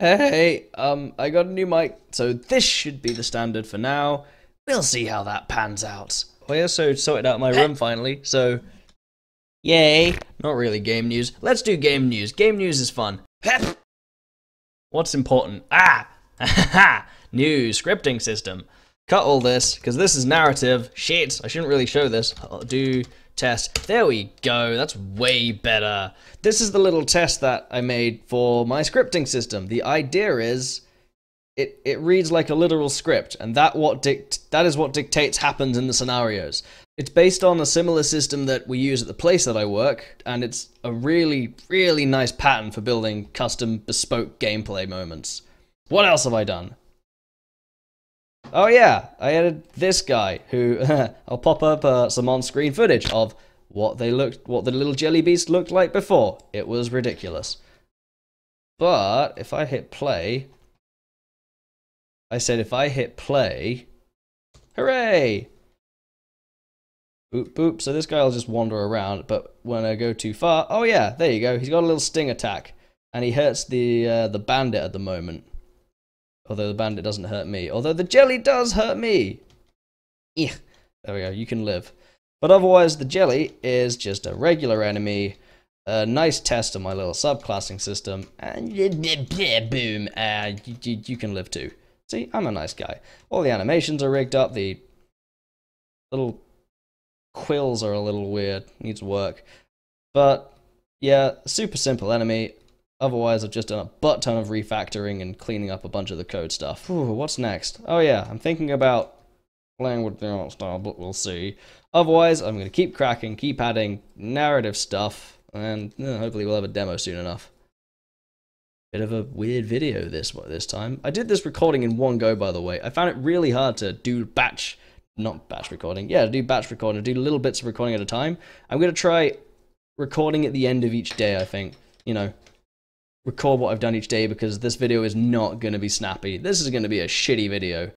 Hey, um, I got a new mic, so this should be the standard for now. We'll see how that pans out. I also sorted out my room finally, so yay. Not really game news. Let's do game news. Game news is fun. What's important? Ah! New scripting system. Cut all this, because this is narrative. Shit, I shouldn't really show this. I'll do test. There we go. That's way better. This is the little test that I made for my scripting system. The idea is it, it reads like a literal script, and that what dict that is what dictates happens in the scenarios. It's based on a similar system that we use at the place that I work, and it's a really, really nice pattern for building custom bespoke gameplay moments. What else have I done? Oh yeah, I added this guy who I'll pop up uh, some on-screen footage of what they looked, what the little jelly beast looked like before. It was ridiculous. But if I hit play, I said if I hit play, hooray! Boop boop. So this guy will just wander around, but when I go too far, oh yeah, there you go. He's got a little sting attack, and he hurts the uh, the bandit at the moment. Although the bandit doesn't hurt me. Although the jelly does hurt me. There we go. You can live. But otherwise, the jelly is just a regular enemy. A nice test of my little subclassing system. And boom. Uh, you, you can live too. See, I'm a nice guy. All the animations are rigged up. The little quills are a little weird. Needs work. But yeah, super simple enemy. Otherwise, I've just done a butt ton of refactoring and cleaning up a bunch of the code stuff. What's next? Oh yeah, I'm thinking about playing with the art style, but we'll see. Otherwise, I'm going to keep cracking, keep adding narrative stuff, and uh, hopefully we'll have a demo soon enough. Bit of a weird video this this time. I did this recording in one go, by the way. I found it really hard to do batch, not batch recording. Yeah, do batch recording, do little bits of recording at a time. I'm going to try recording at the end of each day, I think. You know, record what I've done each day because this video is not going to be snappy. This is going to be a shitty video.